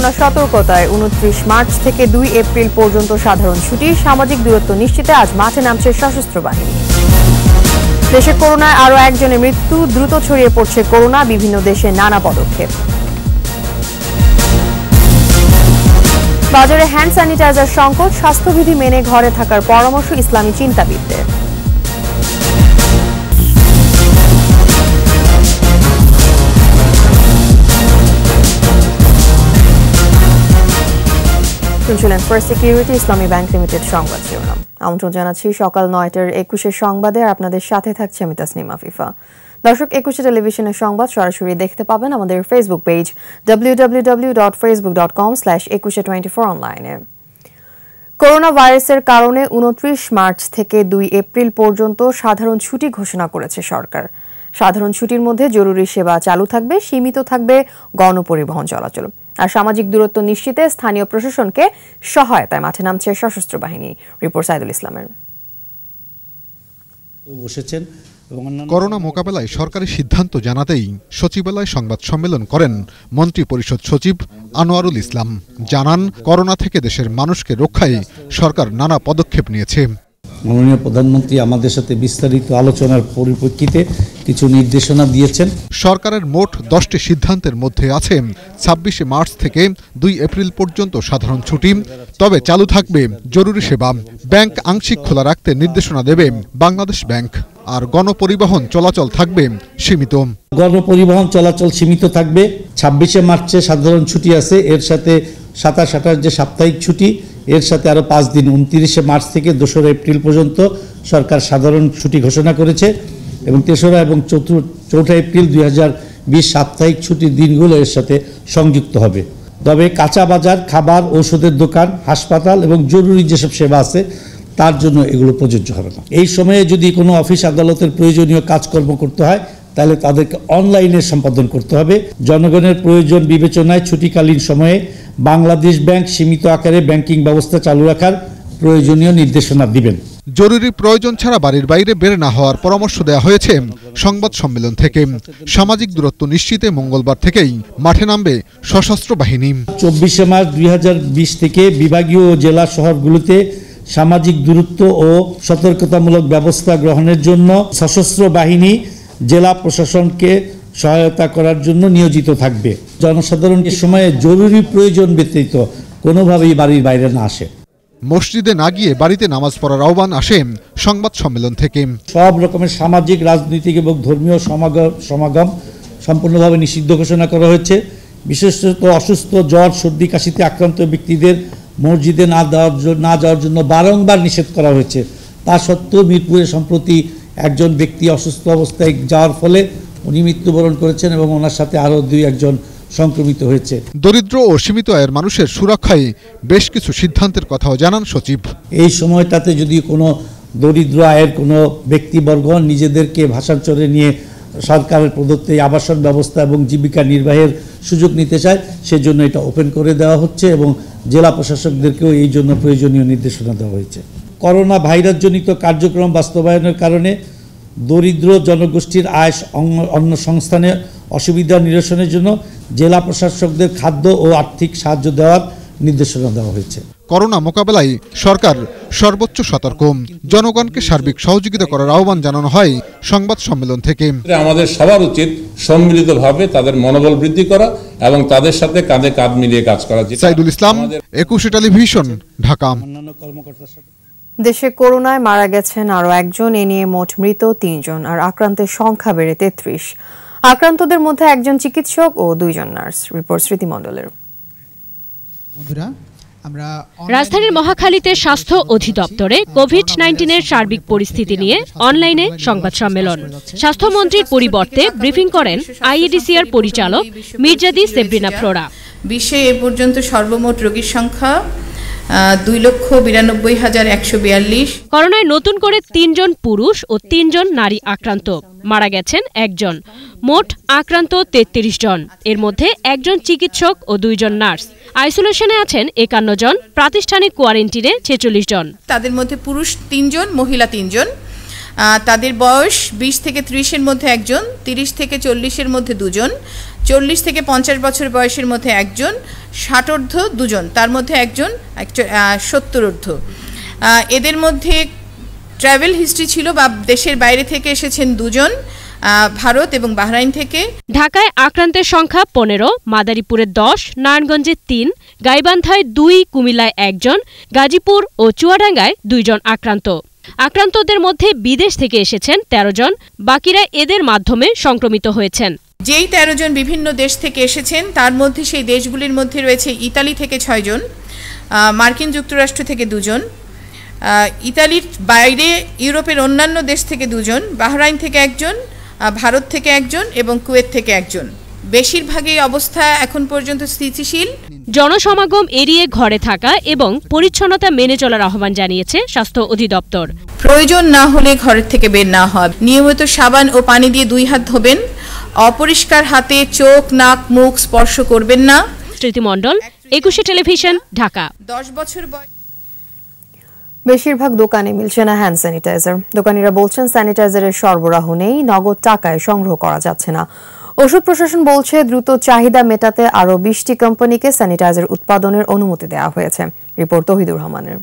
Corona সতর্কতায় উনত্রিশ March থেকে দুই এপ্রিল পর্যন্ত সাধারণ ছুটি। সামাজিক দূরত্ব নিশ্চিতে আজ মাঠে নামছে সশস্ত্র বাহিনী। দেশে করোনায় আরও একজনের মৃত্যু, দ্রুত ছড়িয়ে পড়ছে করোনা, বিভিন্ন দেশে নানা পদক্ষেপ। বাজারে হ্যান্ড স্যানিটাইজার সংকট, স্বাস্থ্যবিধি মেনে ঘরে থাকার পরামর্শ ইসলামী চিন্তাবিদদের। শুনছিলেন First Security Islami bank limited সংবাদ শিরোনাম। আমন্ত্রণ জানাচ্ছি সকাল নয়টার একুশের সংবাদে আপনাদের সাথে থাকছে আমি তাসনিমা ফিফা দর্শক, একুশে টেলিভিশনের সংবাদ সরাসরি দেখতে পাবেন আমাদের Facebook page W W W dot Facebook dot com slash Ekushey twenty four অনলাইনে করোনা ভাইরাসের কারণে উনত্রিশ মার্চ থেকে দুই এপ্রিল পর্যন্ত সাধারণ ছুটি ঘোষণা করেছে সরকার। সাধারণ ছুটির মধ্যে জরুরি সেবা চালু থাকবে, সীমিত থাকবে গণপরিবহন চলাচল। আর সামাজিক দূরত্ব নিশ্চিতে স্থানীয় প্রশাসনকে সহায়তায় মাঠে নামছে সশস্ত্র বাহিনী রিপোর্ট সাইদুল ইসলামের। বসেছেন করোনা মোকাবেলায় সরকারি সিদ্ধান্ত জানাতেই সচিবালয় সংবাদ সম্মেলন করেন মন্ত্রী পরিষদ সচিব আনোয়ারুল ইসলাম। জানান করোনা থেকে দেশের মানুষকে রক্ষায় সরকার নানা পদক্ষেপ নিয়েছে। মাননীয় প্রধানমন্ত্রী আমাদের সাথে বিস্তারিত আলোচনার পরিপ্রেক্ষিতে কিছু নির্দেশনা দিয়েছেন। সরকারের মোট দশটি সিদ্ধান্তের মধ্যে আছে, ছাব্বিশে মার্চ থেকে দুই এপ্রিল পর্যন্ত সাধারণ ছুটি। তবে চালু থাকবে জরুরি সেবা। ব্যাংক আংশিক খোলা রাখতে নির্দেশনা দেবে বাংলাদেশ ব্যাংক। আর গণপরিবহন চলাচল থাকবে সীমিত। গণপরিবহন চলাচল সীমিত থাকবে। ছাব্বিশে মার্চে সাধারণ ছুটি আছে। এর সাথে সাতাশ, আঠাশ যে সাপ্তাহিক ছুটি, এর সাথে আরও পাঁচ দিন, উনত্রিশে মার্চ থেকে দোসরা এপ্রিল পর্যন্ত সরকার সাধারণ ছুটি ঘোষণা করেছে এবং তেসরা এবং চতুর্থ চৌঠা এপ্রিল দুই বিশ সাপ্তাহিক ছুটির দিনগুলো এর সাথে সংযুক্ত হবে। তবে কাঁচা বাজার, খাবার ওষুধের দোকান, হাসপাতাল এবং জরুরি যেসব সেবা আছে তার জন্য এগুলো প্রযোজ্য হবে না। এই সময়ে যদি কোনো অফিস আদালতের প্রয়োজনীয় কাজকর্ম করতে হয় তাহলে তাদেরকে অনলাইনে সম্পাদন করতে হবে। জনগণের প্রয়োজন বিবেচনায় ছুটিকালীন সময়ে বাংলাদেশ ব্যাংক সীমিত আকারে ব্যাংকিং ব্যবস্থা চালু রাখার প্রয়োজনীয় নির্দেশনা দিবেন। জরুরি প্রয়োজন ছাড়া বাড়ির বাইরে বের না হওয়ার পরামর্শ দেওয়া হয়েছে সংবাদ সম্মেলন থেকে। সামাজিক দূরত্ব নিশ্চিতে মঙ্গলবার থেকেই মাঠে নামবে সশস্ত্র বাহিনী। চব্বিশে মার্চ দুই হাজার বিশ থেকে বিভাগীয় জেলা শহরগুলোতে সামাজিক দূরত্ব ও সতর্কতামূলক ব্যবস্থা গ্রহণের জন্য সশস্ত্র বাহিনী জেলা প্রশাসনকে সহায়তা করার জন্য নিয়োজিত থাকবে। জনসাধারণ এ সময়ে জরুরি প্রয়োজন ব্যতীত কোনোভাবেই বাড়ির বাইরে না আসে। মসজিদে না গিয়ে বাড়িতে নামাজ পড়ার আহ্বান আসে সংবাদ সম্মেলন থেকে। সব রকমের সামাজিক রাজনৈতিক এবং ধর্মীয় সমাগম সমাগম সম্পূর্ণভাবে নিষিদ্ধ ঘোষণা করা হয়েছে। বিশেষত অসুস্থ জ্বর সর্দি কাশিতে আক্রান্ত ব্যক্তিদের মসজিদে না দেওয়ার জন্য না যাওয়ার জন্য বারংবার নিষেধ করা হয়েছে। তা সত্ত্বেও মিরপুরে সম্প্রতি একজন ব্যক্তি অসুস্থ অবস্থায় যাওয়ার ফলে উনি মৃত্যুবরণ করেছেন এবং ওনার সাথে আরও দুই একজন সংক্রমিত হয়েছে। দরিদ্র ও সীমিত আয়ের মানুষের সুরক্ষায় বেশ কিছু সিদ্ধান্তের কথাও জানান সচিব। এই সময়টাতে যদি কোনো দরিদ্র আয়ের কোনো ব্যক্তিবর্গ নিজেদেরকে ভাষাঞ্চরে নিয়ে সরকারের প্রদত্ত এই আবাসন ব্যবস্থা এবং জীবিকা নির্বাহের সুযোগ নিতে চায়, সেজন্য এটা ওপেন করে দেওয়া হচ্ছে এবং জেলা প্রশাসকদেরকেও এই জন্য প্রয়োজনীয় নির্দেশনা দেওয়া হয়েছে। করোনা ভাইরাসজনিত কার্যক্রম বাস্তবায়নের কারণে দরিদ্র জনগোষ্ঠীর আয় অন্য সংস্থানে অসুবিধা নিরসনের জন্য জেলা প্রশাসকদের খাদ্য ও আর্থিক সাহায্য দেওয়ার নির্দেশনা দেওয়া হয়েছে। করোনা মোকাবেলায় সরকার সর্বোচ্চ সতর্ক। জনগণকে সার্বিক সহযোগিতা করার আহ্বান জানানো হয় সংবাদ সম্মেলন থেকে। আমাদের সবার উচিত সম্মিলিতভাবে তাদের মনোবল বৃদ্ধি করা এবং তাদের সাথে কাঁধে কাঁধ মিলিয়ে কাজ করা সাইদুল ইসলাম একুশে টেলিভিশন ঢাকা। দেশে করোনায় মারা গেছেন আরও একজন এ নিয়ে মোট মৃত তিনজন আর আক্রান্তের সংখ্যা বেড়ে তেত্রিশ আক্রান্তদের মধ্যে একজন চিকিৎসক ও দুইজন নার্স রিপোর্ট স্মৃতিমণ্ডলের। বন্ধুরা রাজধানীর মহাখালীতে স্বাস্থ্য অধিদপ্তরে কোভিড নাইন্টিনের সার্বিক পরিস্থিতি নিয়ে অনলাইনে সংবাদ সম্মেলন। স্বাস্থ্যমন্ত্রীর পরিবর্তে ব্রিফিং করেন আইইডিসিআর পরিচালক মির্জাদি সেব্রিনা ফ্লোরা। বিশ্বে এ পর্যন্ত সর্বমোট রোগীর সংখ্যা দুই লক্ষ বিরানব্বই হাজার একশো বিয়াল্লিশ। করোনায় নতুন করে তিনজন পুরুষ ও তিনজন নারী আক্রান্ত। মারা গেছেন একজন। মোট আক্রান্ত তেত্রিশ জন। এর মধ্যে একজন চিকিৎসক ও দুইজন নার্স। আইসোলেশনে আছেন একান্ন জন। প্রাতিষ্ঠানিক কোয়ারেন্টিনে ছেচল্লিশ জন। তাদের মধ্যে পুরুষ তিনজন মহিলা তিনজন। তাদের বয়স বিশ থেকে ত্রিশের মধ্যে একজন তিরিশ থেকে চল্লিশের মধ্যে দুজন। চল্লিশ থেকে পঞ্চাশ বছর বয়সের মধ্যে একজন, ষাটোর্ধ দুজন, তার মধ্যে একজন সত্তরোর্ধ। এদের মধ্যে ট্রাভেল হিস্ট্রি ছিল বা দেশের বাইরে থেকে এসেছেন দুজন ভারত এবং বাহরাইন থেকে। ঢাকায় আক্রান্তের সংখ্যা পনেরো মাদারীপুরে দশ, নারায়ণগঞ্জে তিন, গাইবান্ধায় দুই, কুমিল্লায় একজন, গাজীপুর ও চুয়াডাঙ্গায় দুইজন আক্রান্ত। আক্রান্তদের মধ্যে বিদেশ থেকে এসেছেন ১৩ জন, বাকিরা এদের মাধ্যমে সংক্রমিত হয়েছেন। যেই তেরো জন বিভিন্ন দেশ থেকে এসেছেন তার মধ্যে সেই দেশগুলির মধ্যে রয়েছে ইতালি থেকে ছয়জন মার্কিন যুক্তরাষ্ট্র থেকে দুজন ইতালির বাইরে ইউরোপের অন্যান্য দেশ থেকে দুজন বাহরাইন থেকে একজন ভারত থেকে একজন এবং কুয়েত থেকে একজন। বেশিরভাগই অবস্থা এখন পর্যন্ত স্থিতিশীল। জনসমাগম এড়িয়ে ঘরে থাকা এবং পরিচ্ছন্নতা মেনে চলার আহ্বান জানিয়েছে স্বাস্থ্য অধিদপ্তর। প্রয়োজন না হলে ঘরের থেকে বের না হয় নিয়মিত সাবান ও পানি দিয়ে দুই হাত ধোবেন। অপরিষ্কার হাতে চোখ নাক মুখ স্পর্শ করবেন না। স্মৃতিমণ্ডল একুশে টেলিভিশন ঢাকা। দশ বছর বয়স বেশিরভাগ দোকানে মিলছে না হ্যান্ড স্যানিটাইজার দোকানিরা বলছেন স্যানিটাইজারের সরবরাহ নেই নগদ টাকায় সংগ্রহ করা যাচ্ছে না। ওষুধ প্রশাসন বলছে দ্রুত চাহিদা মেটাতে আরও বিশটি কোম্পানিকে স্যানিটাইজার উৎপাদনের অনুমতি দেওয়া হয়েছে। রিপোর্ট তহিদুর রহমানের।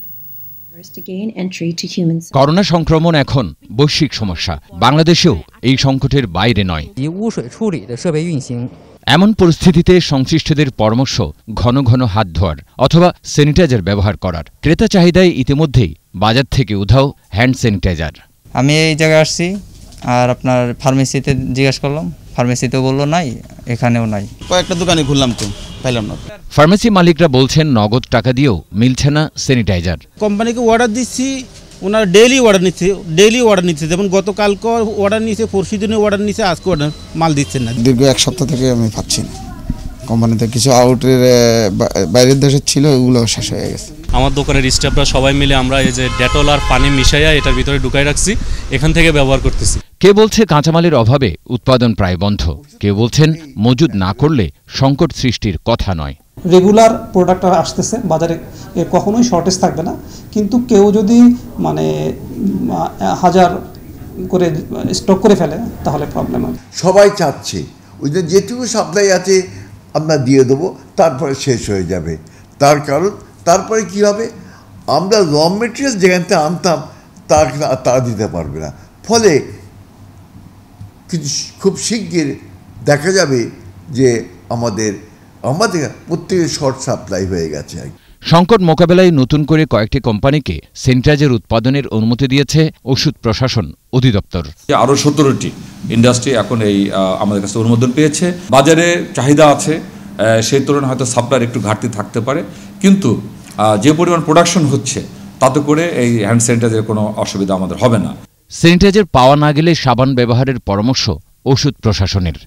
করোনা সংক্রমণ এখন বৈশ্বিক সমস্যা। বাংলাদেশেও এই সংকটের বাইরে নয়। এমন পরিস্থিতিতে সংশ্লিষ্টদের পরামর্শ ঘন ঘন হাত ধোয়ার অথবা স্যানিটাইজার ব্যবহার করার। ক্রেতা চাহিদায় ইতিমধ্যেই বাজার থেকে উধাও হ্যান্ড স্যানিটাইজার আমি এই জায়গায় আসছি আর আপনার ফার্মেসিতে জিজ্ঞাসা করলাম। ফার্মেসিতেও বলল নাই এখানেও নাই। কয়েকটা দোকানে ঘুরলাম তো পাইলাম না। ফার্মেসি মালিকরা বলছেন নগদ টাকা দিয়েও মিলছে না স্যানিটাইজার কোম্পানিকে অর্ডার দিচ্ছি ওনারা ডেইলি অর্ডার নিচ্ছে ডেইলি অর্ডার নিচ্ছে। যেমন গতকালকে অর্ডার নিচ্ছে পরশু দিনে অর্ডার নিচ্ছে আজকে অর্ডার মাল দিচ্ছেন না। দীর্ঘ এক সপ্তাহ থেকে আমি পাচ্ছি না। কোম্পানিতে কিছু আউটের বাইরের দেশের ছিল ওগুলো শেষ হয়ে গেছে। আমার দোকানের স্টাফরা সবাই মিলে আমরা এই যে ডেটল আর পানি মিশাইয়া এটার ভিতরে ঢুকাই রাখছি এখান থেকে ব্যবহার করতেছি। কে বলছে কাঁচামালের অভাবে উৎপাদন প্রায় বন্ধ? কেউ বলছেন মজুদ না করলে সংকট সৃষ্টির কথা নয়? রেগুলার প্রোডাক্ট আসতেছে বাজারে কখনোই শর্টেজ থাকবে না। কিন্তু কেউ যদি মানে হাজার করে স্টক করে ফেলে তাহলে প্রবলেম হবে। সবাই চাচ্ছে। ওই যে যেটুকু সাপ্লাই আছে আমরা দিয়ে দেবো তারপরে শেষ হয়ে যাবে। তার কারণ তারপরে কি হবে? আমরা র মেটেরিয়াল যেখান থেকে আনতাম তা তারা দিতে পারবে না। ফলে কিছু খুব শিগগির দেখা যাবে যে আমাদের আমাদের প্রত্যেকের শর্ট সাপ্লাই হয়ে গেছে আর সংকট মোকাবেলায় নতুন করে কয়েকটি কোম্পানিকে স্যানিটাইজার উৎপাদনের অনুমতি দিয়েছে ওষুধ প্রশাসন অধিদপ্তর। আরও সতেরোটি ইন্ডাস্ট্রি এখন এই আমাদের কাছে অনুমোদন পেয়েছে। বাজারে চাহিদা আছে সেই তুলনায় হয়তো সাপ্লাইয়ের একটু ঘাটতি থাকতে পারে। কিন্তু যে পরিমাণ প্রোডাকশন হচ্ছে তাতে করে এই হ্যান্ড স্যানিটাইজারের কোনো অসুবিধা আমাদের হবে না। স্যানিটাইজার পাওয়া না গেলে সাবান ব্যবহারের পরামর্শ ওষুধ প্রশাসনের।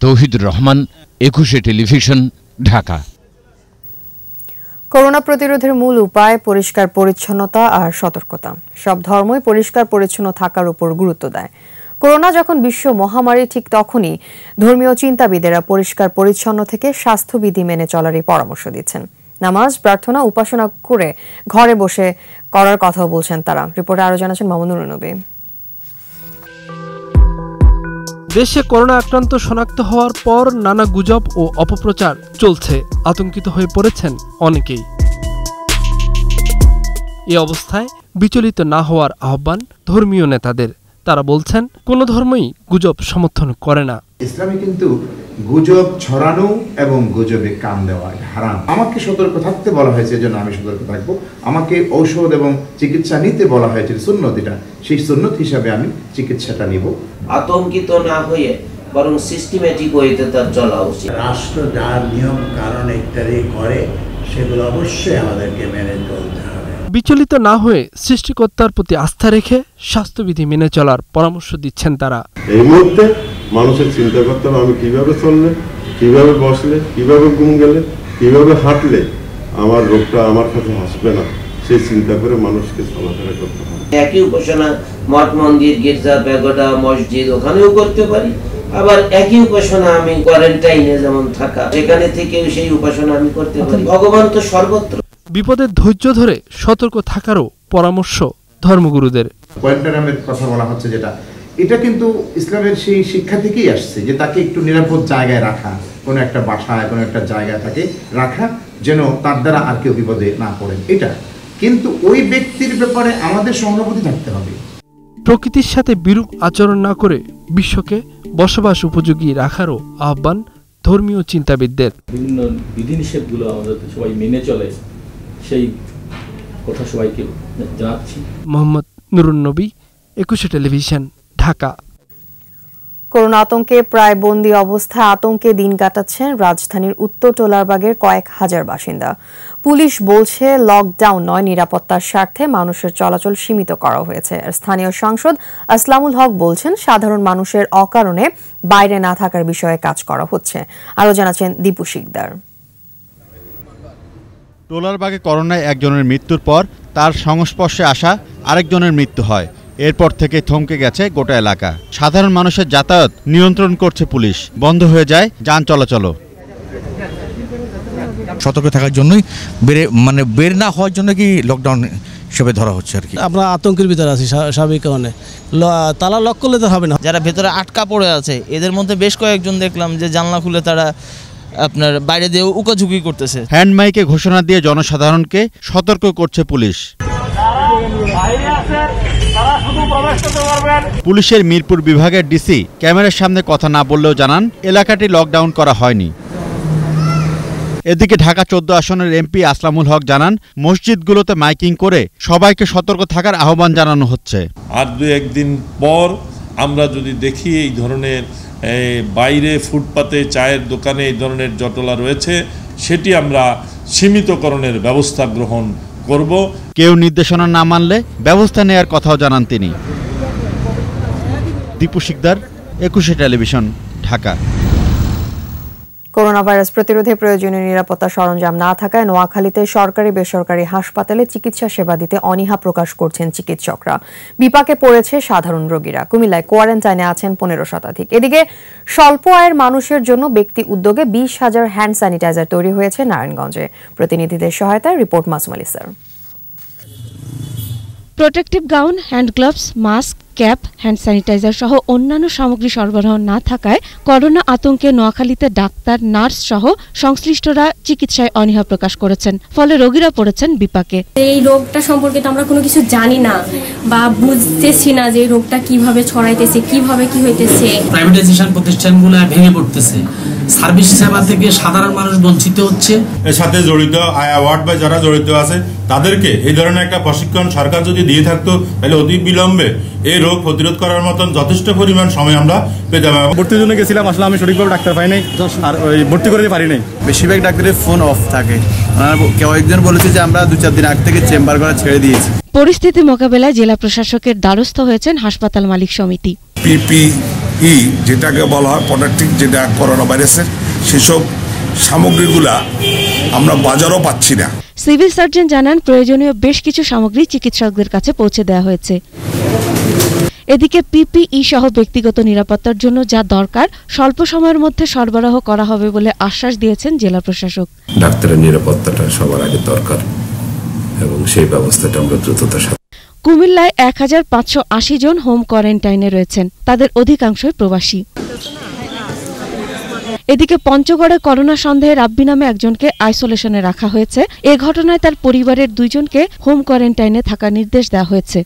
তৌহিদুর রহমান, একুশে টেলিভিশন, ঢাকা। করোনা প্রতিরোধের মূল উপায়, পরিষ্কার পরিচ্ছন্নতা আর সতর্কতা। সব ধর্মই পরিষ্কার পরিচ্ছন্ন থাকার উপর গুরুত্ব দেয়। করোনা যখন বিশ্ব মহামারী, ঠিক তখনই ধর্মীয় চিন্তাবিদেরা পরিষ্কার পরিচ্ছন্ন থেকে স্বাস্থ্যবিধি মেনে চলারই পরামর্শ দিচ্ছেন। নামাজ, প্রার্থনা, উপাসনা করে ঘরে বসে করার কথাও বলছেন তারা। রিপোর্টে আরও জানাচ্ছেন মামুনুর নবী। দেশে করোনা আক্রান্ত শনাক্ত হওয়ার পর নানা গুজব ও অপপ্রচার চলছে। আতঙ্কিত হয়ে পড়েছেন অনেকেই। এ অবস্থায় বিচলিত না হওয়ার আহ্বান ধর্মীয় নেতাদের। তারা বলছেন, কোনো ধর্মই গুজব সমর্থন করে না। ইসলামে কিন্তু গুজব ছড়ানো এবং গুজবে কান দেওয়া হারাম। আমাকে সতর্ক থাকতে বলা হয়েছে এজন্য আমি সতর্ক থাকব। আমাকে ঔষধ এবং চিকিৎসা নিতে বলা হয়েছে সুন্নত এটা। সেই সুন্নত হিসাবে আমি চিকিৎসাটা নিব। আতঙ্কিত না হয়ে বরং সিস্টেমেটিক ওয়েতে তার চলা উচিত। রাষ্ট্র যার নিয়ম কারণ ইত্যাদি করে সেগুলো অবশ্যই আমাদেরকে মেনে চলতে হবে। বিচলিত না হয়ে সৃষ্টিকর্তার প্রতি আস্থা রেখে স্বাস্থ্যবিধি মেনে চলার পরামর্শ দিচ্ছেন তারা। এই মুহূর্তে মানুষের চিন্তা করতে হবে আমি কীভাবে চললে কীভাবে বসলে কীভাবে ঘুম গেলে কীভাবে হাঁটলে আমার রোগটা আমার কাছে আসবে না সেই চিন্তা করে মানুষকে চলাফেরা করতে হবে। একই উপাসনা মঠ মন্দির গির্জা মসজিদ ওখানেও করতে পারি। আবার একই উপাসনা আমি কোয়ারেন্টাইনে যেমন থাকা সেখানে থেকেও সেই উপাসনা আমি করতে পারি। ভগবান তো সর্বত্র। বিপদের ধৈর্য ধরে সতর্ক থাকারও পরামর্শ ধর্মগুরুদের। কথা বলা হচ্ছে যেটা। এটা কিন্তু ইসলামের সেই শিক্ষা থেকেই আসছে যে তাকে একটু নিরাপদ জায়গায় রাখা কোনো একটা বাসায় কোনো একটা জায়গায় তাকে রাখা যেন তার দ্বারা আর কেউ বিপদে না পড়েন এটা। কিন্তু ওই ব্যক্তির ব্যাপারে আমাদের সহানুভূতি থাকতে হবে। প্রকৃতির সাথে বিরূপ আচরণ না করে বিশ্বকে বসবাস উপযোগী রাখারও আহ্বান ধর্মীয় চিন্তাবিদদের। বিভিন্ন বিধিনিষেধগুলো আমাদের সবাই মেনে চলে। সেই কথা সবাইকে জানাচ্ছি। মোহাম্মদ নুরুন্নবী একুশে টেলিভিশন ঢাকা। করোনা আতঙ্কে প্রায় বন্দি অবস্থায় আতঙ্কে দিন কাটাচ্ছেন রাজধানীর উত্তর টোলারবাগের কয়েক হাজার বাসিন্দা। পুলিশ বলছে লকডাউন নয় নিরাপত্তার স্বার্থে মানুষের চলাচল সীমিত করা হয়েছে। আর স্থানীয় সাংসদ আসলামুল হক বলছেন সাধারণ মানুষের অকারণে বাইরে না থাকার বিষয়ে কাজ করা হচ্ছে। আরও জানাচ্ছেন দীপু শিকদার। টোলারবাগে করোনায় একজনের মৃত্যুর পর তার সংস্পর্শে আসা আরেকজনের মৃত্যু হয়। এরপর থেকে থমকে গেছে গোটা এলাকা। সাধারণ মানুষের যাতায়াত নিয়ন্ত্রণ করছে পুলিশ। বন্ধ হয়ে যায় যান চলাচলও। সতর্ক থাকার জন্যই বেড়ে মানে বের না হওয়ার জন্য কি লকডাউন হিসেবে ধরা হচ্ছে আর কি? আমরা আতঙ্কের ভিতরে আছি স্বাভাবিক কারণে। ল- তালা লক করলে তো হবে না। যারা ভেতরে আটকা পড়ে আছে এদের মধ্যে বেশ কয়েকজন দেখলাম যে জানলা খুলে তারা আপনার বাইরে দিয়ে উকাঝুঁকি করতেছে। হ্যান্ড মাইকে ঘোষণা দিয়ে জনসাধারণকে সতর্ক করছে পুলিশ। পুলিশের মিরপুর বিভাগের ডিসি ক্যামেরার সামনে কথা না বললেও জানান এলাকাটি লকডাউন করা হয়নি। এদিকে ঢাকা চোদ্দ আসনের এমপি আসলামুল হক জানান মসজিদগুলোতে মাইকিং করে সবাইকে সতর্ক থাকার আহ্বান জানানো হচ্ছে। আর দু একদিন পর আমরা যদি দেখি এই ধরনের বাইরে ফুটপাতে চায়ের দোকানে এই ধরনের জটলা রয়েছে, সেটি আমরা সীমিতকরণের ব্যবস্থা গ্রহণ করব। কেউ নির্দেশনা না মানলে ব্যবস্থা নেয়ার কথাও জানান তিনি। দীপু শিকদার, একুশে টেলিভিশন, ঢাকা। করোনা ভাইরাস প্রতিরোধে প্রয়োজনীয় নিরাপত্তা সরঞ্জাম না থাকায় নোয়াখালীতে সরকারি বেসরকারি হাসপাতালে চিকিৎসা সেবা দিতে অনীহা প্রকাশ করছেন চিকিৎসকরা। বিপাকে পড়েছে সাধারণ রোগীরা। কুমিল্লায় কোয়ারেন্টাইনে আছেন পনেরো শতাধিক। এদিকে স্বল্প আয়ের মানুষের জন্য ব্যক্তি উদ্যোগে বিশ হাজার হ্যান্ড স্যানিটাইজার তৈরি হয়েছে নারায়ণগঞ্জে। প্রতিনিধিদের সহায়তায় report Masum Ali sir. Protective gown, hand gloves, mask cap hand sanitizer সহ অন্যান্য সামগ্রী সরবরাহ না থাকায় করোনা আতঙ্কে নোয়াখালীতে ডাক্তার নার্স সহ সংশ্লিষ্টরা চিকিৎসায় অনীহা প্রকাশ করেছেন। ফলে রোগীরা পড়েছেন বিপাকে। এই রোগটা সম্পর্কে তো আমরা কোনো কিছু জানি না বা বুঝতেছি না যে রোগটা কীভাবে ছড়াইতেছে কীভাবে কি হইতেছে। প্রাইভেটাইজেশন প্রতিষ্ঠানগুলো ভেঙে পড়তেছে। সার্ভিস সেবা থেকে সাধারণ মানুষ বঞ্চিত হচ্ছে। এর সাথে জড়িত আয়া ওয়ার্ড বা যারা জড়িত আছে তাদেরকে এই ধরনের একটা প্রশিক্ষণ সরকার যদি দিয়ে থাকতো তাহলে অতি বিলম্বে এই রোগ প্রতিরোধ করার মতন যথেষ্ট পরিমাণ সময় আমরা পেতাম ভর্তির জন্য গেছিলাম আসলে আমি সঠিকভাবে ডাক্তার পাই নাই আর ওই ভর্তি করতে পারি নাই। বেশিরভাগ ডাক্তারের ফোন অফ থাকে। ওনারা কেউ একজন বলেছে যে আমরা দু চার দিন আগ থেকে চেম্বার করা ছেড়ে দিয়েছি। পরিস্থিতি মোকাবেলায় জেলা প্রশাসকের দ্বারস্থ হয়েছেন হাসপাতাল মালিক সমিতি। পিপিই যেটাকে বলা হয় প্রোডাক্টিভ যেটা করোনা ভাইরাসের সেসব সামগ্রীগুলা আমরা বাজারও পাচ্ছি না। সিভিল সার্জন জানান প্রয়োজনীয় বেশ কিছু সামগ্রী চিকিৎসকদের কাছে পৌঁছে দেওয়া হয়েছে। এদিকে পিপিই সহ ব্যক্তিগত নিরাপত্তার জন্য যা দরকার স্বল্প সময়ের মধ্যে সরবরাহ করা হবে বলে আশ্বাস দিয়েছেন জেলা প্রশাসক। ডাক্তারের নিরাপত্তাটা সবার আগে দরকার এবং সেই ব্যবস্থাটা আমরা দ্রুততার সাথে কুমিল্লায় এক হাজার পাঁচশো আশি জন হোম কোয়ারেন্টাইনে রয়েছেন তাদের অধিকাংশই প্রবাসী। এদিকে পঞ্চগড়ে করোনা সন্দেহে রাব্বি নামে একজনকে আইসোলেশনে রাখা হয়েছে। এ ঘটনায় তার পরিবারের দুইজনকে হোম কোয়ারেন্টাইনে থাকার নির্দেশ দেওয়া হয়েছে।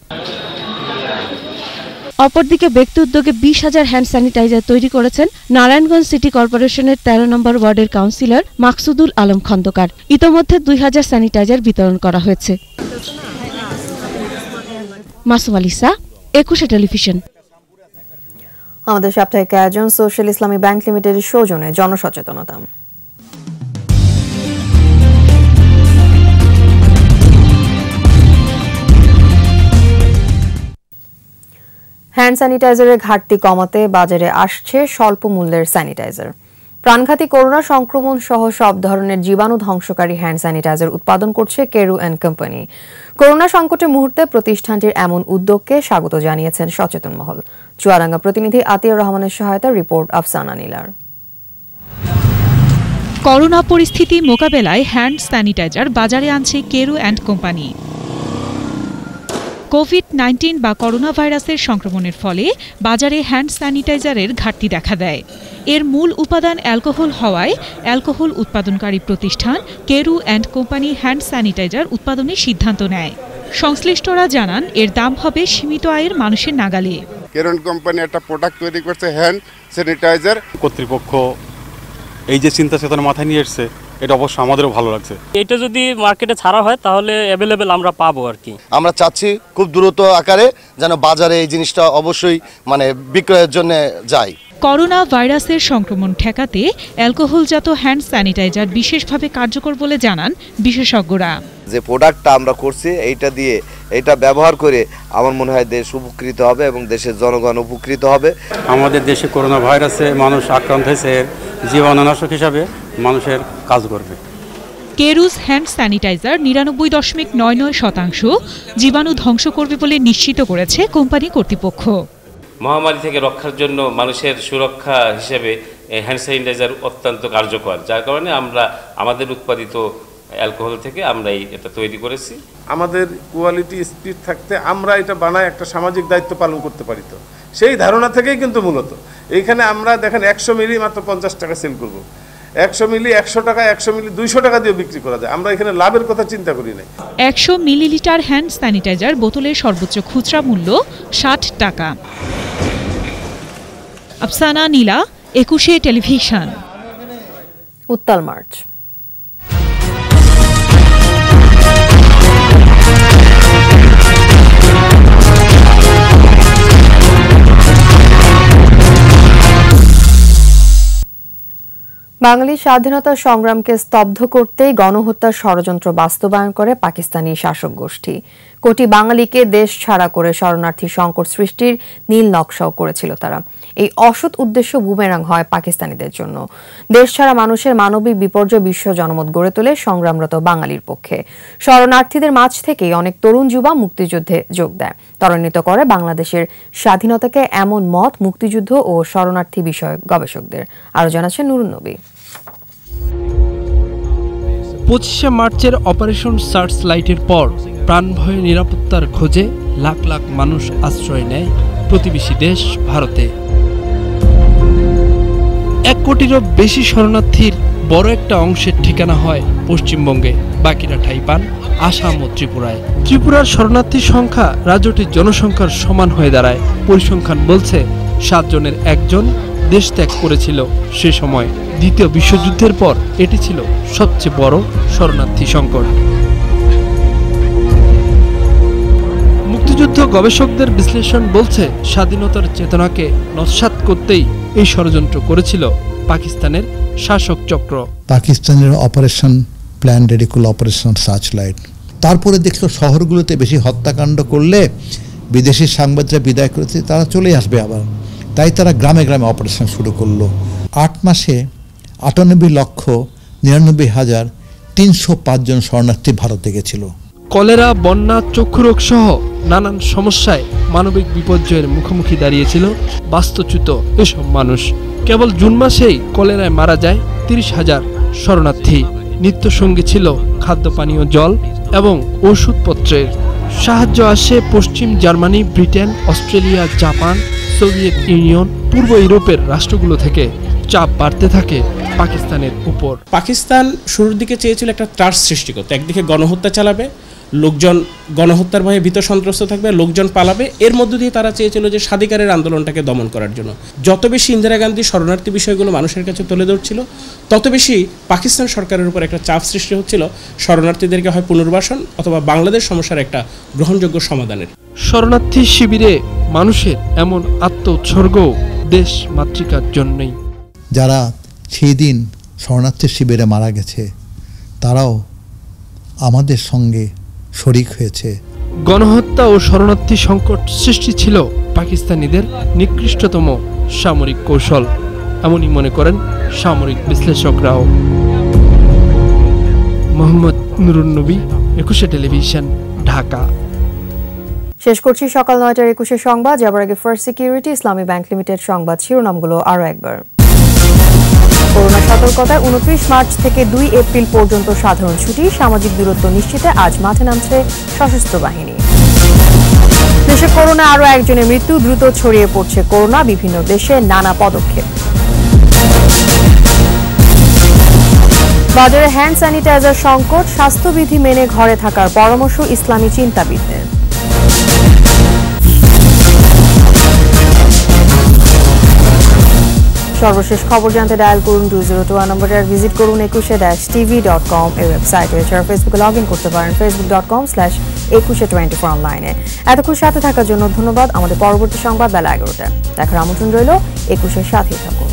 অপরদিকে ব্যক্তি উদ্যোগে বিশ হাজার হ্যান্ড স্যানিটাইজার তৈরি করেছেন নারায়ণগঞ্জ সিটি কর্পোরেশনের তেরো নম্বর ওয়ার্ডের কাউন্সিলর মাকসুদুল আলম খন্দকার। ইতোমধ্যে দুই হাজার স্যানিটাইজার বিতরণ করা হয়েছে। একুশে টেলিভিশন। আমাদের সাপ্তাহিক আয়োজন সোশ্যাল ইসলামী ব্যাংক লিমিটেডের সৌজন্যে জনসচেতনতা। হ্যান্ড স্যানিটাইজারের ঘাটতি কমাতে বাজারে আসছে স্বল্প মূল্যের স্যানিটাইজার। প্রাণঘাতী করোনা সংক্রমণ সহ সব ধরনের জীবাণু ধ্বংসকারী হ্যান্ড স্যানিটাইজার উৎপাদন করছে কেরু অ্যান্ড কোম্পানি। করোনা সংকটের মুহূর্তে প্রতিষ্ঠানটির এমন উদ্যোগকে স্বাগত জানিয়েছেন সচেতন মহল। চুয়াডাঙ্গা প্রতিনিধি আতিয়ার রহমানের সহায়তা রিপোর্ট আফসানা নীলার। করোনা পরিস্থিতি মোকাবেলায় হ্যান্ড স্যানিটাইজার বাজারে আনছে Carew and company. COVID nineteen বা করোনা ভাইরাসের সংক্রমণের ফলে বাজারে হ্যান্ড স্যানিটাইজারের ঘাটতি দেখা দেয়। এর মূল উপাদান অ্যালকোহল হওয়ায় অ্যালকোহল উৎপাদনকারী প্রতিষ্ঠান Carew and company hand sanitizer উৎপাদনের সিদ্ধান্ত নেয়। সংশ্লিষ্টরা জানান এর দাম হবে সীমিত আয়ের মানুষের নাগালে। কেরন কোম্পানি একটা প্রোডাক্ট তৈরি করছে হ্যান্ড স্যানিটাইজার। কর্তৃপক্ষ এই যে চিন্তা চেতনা মাথায় নিয়ে এসছে এটা অবশ্যই আমাদেরও ভালো লাগছে। এটা যদি মার্কেটে ছাড়া হয় তাহলে অ্যাভেলেবেল আমরা পাবো আর কি। আমরা চাচ্ছি খুব দ্রুত আকারে যেন বাজারে এই জিনিসটা অবশ্যই মানে বিক্রয়ের জন্য যায়। করোনা ভাইরাসের সংক্রমণ ঠেকাতে অ্যালকোহলজাত হ্যান্ড স্যানিটাইজার বিশেষভাবে কার্যকর বলে জানান বিশেষজ্ঞরা। যে প্রোডাক্টটা আমরা করছি এইটা দিয়ে এটা ব্যবহার করে আমার মনে হয় দেশ উপকৃত হবে এবং দেশের জনগণ উপকৃত হবে। আমাদের দেশে করোনা ভাইরাসে মানুষ আক্রান্ত হয়েছে জীবাণুনাশক হিসাবে মানুষের কাজ করবে। কেরুস হ্যান্ড স্যানিটাইজার নিরানব্বই দশমিক নয় নয় শতাংশ জীবাণু ধ্বংস করবে বলে নিশ্চিত করেছে কোম্পানি কর্তৃপক্ষ। মহামারী থেকে রক্ষার জন্য মানুষের সুরক্ষা হিসেবে হ্যান্ড স্যানিটাইজার অত্যন্ত কার্যকর। যার কারণে আমরা আমাদের উৎপাদিত অ্যালকোহল থেকে আমরা এই এটা তৈরি করেছি। আমাদের কোয়ালিটি স্পিড থাকতে আমরা এটা বানায় একটা সামাজিক দায়িত্ব পালন করতে পারি তো। সেই ধারণা থেকেই কিন্তু মূলত। এইখানে আমরা দেখেন একশো মিলি মাত্র পঞ্চাশ টাকা সেল করব। একশো মিলি একশো টাকা একশো মিলি দুইশো টাকা দিয়ে বিক্রি করা যায়। আমরা এখানে লাভের কথা চিন্তা করি নাই। একশো মিলিলিটার হ্যান্ড স্যানিটাইজার বোতলের সর্বোচ্চ খুচরা মূল্য ষাট টাকা। আফসানা নীলা একুশে টেলিভিশন। উত্তাল মার্চ। বাঙালি স্বাধীনতা সংগ্রামকে স্তব্ধ করতেই গণহত্যার ষড়যন্ত্র বাস্তবায়ন করে পাকিস্তানি শাসক গোষ্ঠী। কোটি বাঙালিকে দেশ ছাড়া করে শরণার্থী সংকট সৃষ্টির নীল নকশাও করেছিল তারা। এই অসৎ উদ্দেশ্য বুমেরাং হয় পাকিস্তানিদের জন্য। দেশ ছাড়া মানুষের মানবিক বিপর্যয় বিশ্ব জনমত গড়ে তোলে সংগ্রামরত বাঙালির পক্ষে। শরণার্থীদের মাঝ থেকেই অনেক তরুণ যুবা মুক্তিযুদ্ধে যোগ দেয়। ত্বরান্বিত করে বাংলাদেশের স্বাধীনতাকে এমন মত, মুক্তিযুদ্ধ ও শরণার্থী বিষয়ক গবেষকদের। আরও জানাচ্ছেন নুরুন নবী। পঁচিশে মার্চের অপারেশন সার্চ লাইটের পর প্রাণ প্রাণভয়ে নিরাপত্তার খোঁজে লাখ লাখ মানুষ আশ্রয় নেয় প্রতিবেশী দেশ ভারতে। কোটিরও বেশি শরণার্থীর বড় একটা অংশের ঠিকানা হয় পশ্চিমবঙ্গে। বাকিরা ঠাই পান আসাম ও ত্রিপুরায়। ত্রিপুরার শরণার্থীর সংখ্যা রাজ্যটির জনসংখ্যার সমান হয়ে দাঁড়ায়। পরিসংখ্যান বলছে, সাতজনের একজন দেশ ত্যাগ করেছিল। সে সময় দ্বিতীয় বিশ্বযুদ্ধের পর এটি ছিল সবচেয়ে বড় শরণার্থী সংকট। মুক্তিযুদ্ধ গবেষকদের বিশ্লেষণ বলছে, স্বাধীনতার চেতনাকে নস্বাত করতেই এই ষড়যন্ত্র করেছিল পাকিস্তানের শাসক চক্র। পাকিস্তানের অপারেশন প্ল্যান রেডিকুল অপারেশন সার্চ লাইট তারপরে দেখল শহরগুলোতে বেশি হত্যাকাণ্ড করলে বিদেশি সাংবাদিকরা বিদায় করেছে তারা চলে আসবে আবার। তাই তারা গ্রামে গ্রামে অপারেশন শুরু করল। আট মাসে আটানব্বই লক্ষ নিরানব্বই হাজার তিনশো পাঁচজন শরণার্থী ভারতে গেছিল। কলেরা বন্যা চক্ষুরোগ সহ নানান সমস্যায় মানবিক বিপর্যয়ের মুখোমুখি দাঁড়িয়েছিল বাস্তুচ্যুত এসব মানুষ। কেবল জুন মাসেই কলেরায় মারা যায় তিরিশ হাজার শরণার্থী। নিত্যসঙ্গী ছিল খাদ্য পানীয় জল এবং ওষুধপত্রের। সাহায্য আসে পশ্চিম Germany, Britain, Australia, Japan, Soviet Union, পূর্ব ইউরোপের রাষ্ট্রগুলো থেকে চাপ বাড়তে থাকে পাকিস্তানের উপর। পাকিস্তান শুরুর দিকে চেয়েছিল একটা ত্রাস সৃষ্টি করতে। একদিকে গণহত্যা চালাবে লোকজন গণহত্যার ভয়ে ভীত সন্ত্রস্ত থাকবে লোকজন পালাবে। এর মধ্য দিয়ে তারা চেয়েছিল যে স্বাধিকারের আন্দোলনটাকে দমন করার জন্য। যত বেশি ইন্দিরা গান্ধী শরণার্থী বিষয়গুলো মানুষের কাছে তুলে ধরছিল তত বেশি পাকিস্তান সরকারের উপর একটা চাপ সৃষ্টি হচ্ছিল শরণার্থীদেরকে হয় পুনর্বাসন অথবা বাংলাদেশ সমস্যার একটা গ্রহণযোগ্য সমাধানের। শরণার্থী শিবিরে মানুষের এমন আত্ম উৎসর্গ দেশ মাতৃকার জন্যই। যারা সেই দিন শরণার্থী শিবিরে মারা গেছে তারাও আমাদের সঙ্গে শরিক হয়েছে। গণহত্যা ও শরণার্থী সংকট সৃষ্টি ছিল পাকিস্তানিদের নিকৃষ্টতম সামরিক কৌশল এমনই মনে করেন সামরিক বিশ্লেষকরাও। মোহাম্মদ নুরুন্নবী একুশে টেলিভিশন ঢাকা। শেষ করছি সকাল নয়টার একুশে সংবাদ। যাবার আগে First Security Islami Bank Limited সংবাদ শিরোনামগুলো আরও একবার। সতর্কতায় উনত্রিশ মার্চ থেকে দুই এপ্রিল পর্যন্ত সাধারণ ছুটি। সামাজিক দূরত্ব নিশ্চিতে আজ মাঠে নামছে সশস্ত্র বাহিনী। দেশে করোনা আরও একজনের মৃত্যু, দ্রুত ছড়িয়ে পড়ছে করোনা, বিভিন্ন দেশে নানা পদক্ষেপ। বাজারে হ্যান্ড স্যানিটাইজার সংকট, স্বাস্থ্যবিধি মেনে ঘরে থাকার পরামর্শ ইসলামী চিন্তাবিদদের। সর্বশেষ খবর জানতে ডায়াল করুন টু জিরো টু ওয়ান নম্বরে আর ভিজিট করুন একুশে ড্যাশ টিভি ডট কম এই ওয়েবসাইটে এছাড়া ফেসবুকে লগ ইন করতে পারেন Facebook dot com slash Ekushey twenty four অনলাইনে এতক্ষণ সাথে থাকার জন্য ধন্যবাদ। আমাদের পরবর্তী সংবাদ বেলা এগারোটা দেখার আমন্ত্রণ রইল একুশের সাথেই থাকুন।